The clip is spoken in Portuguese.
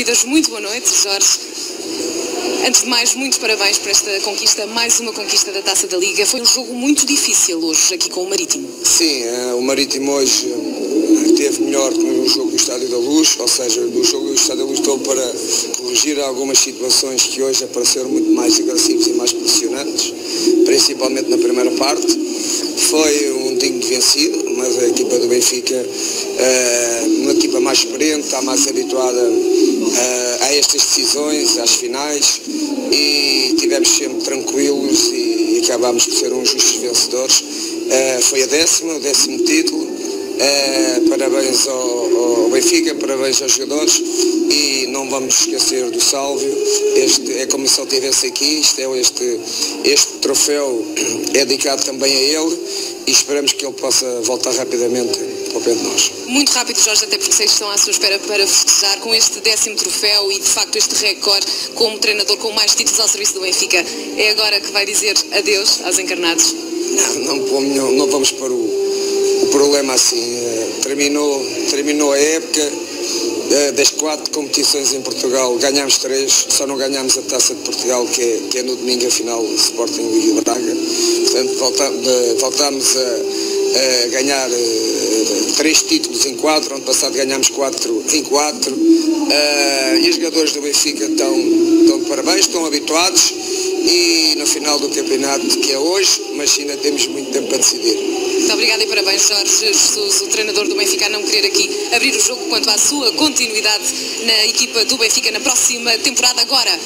Muito boa noite, Jorge. Antes de mais, muitos parabéns por esta conquista, mais uma conquista da Taça da Liga. Foi um jogo muito difícil hoje aqui com o Marítimo. Sim, eh, o Marítimo hoje eh, teve melhor no jogo do Estádio da Luz, ou seja, no jogo do Estádio da Luz estou para corrigir algumas situações que hoje apareceram muito mais agressivos e mais pressionantes, principalmente na primeira parte. Foi um digno vencido, mas a equipa do Benfica, uma mais experiente, está mais habituada a estas decisões, às finais, e tivemos sempre tranquilos e, e acabámos por ser uns justos vencedores. Uh, foi a décima, o décimo título. Uh, parabéns ao, ao, Benfica, parabéns aos jogadores e não vamos esquecer do Sálvio. Este é como só tivesse aqui, isto é este, este troféu é dedicado também a ele e esperamos que ele possa voltar rapidamente ao pé de nós. Muito rápido, Jorge, até porque vocês estão à sua espera para festejar com este décimo troféu e de facto este recorde como treinador com mais títulos ao serviço do Benfica. É agora que vai dizer adeus aos encarnados? Não, não, não, não vamos para o, o problema assim. Eh, terminou, terminou a época, eh, das quatro competições em Portugal, ganhámos três, só não ganhámos a Taça de Portugal, que é, que é no domingo a final Sporting Liga Braga. Portanto, voltamos, voltamos a, a ganhar uh, três títulos em quatro, ano passado ganhámos quatro em quatro. Uh, e os jogadores do Benfica estão, estão de parabéns, estão habituados e no final do campeonato, que é hoje, mas ainda temos muito tempo para decidir. Muito obrigada e parabéns, Jorge Jesus, o treinador do Benfica, a não querer aqui abrir o jogo quanto à sua continuidade na equipa do Benfica na próxima temporada agora.